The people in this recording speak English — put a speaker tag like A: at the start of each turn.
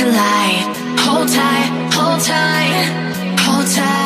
A: collide. Hold tight, hold tight,
B: hold tight.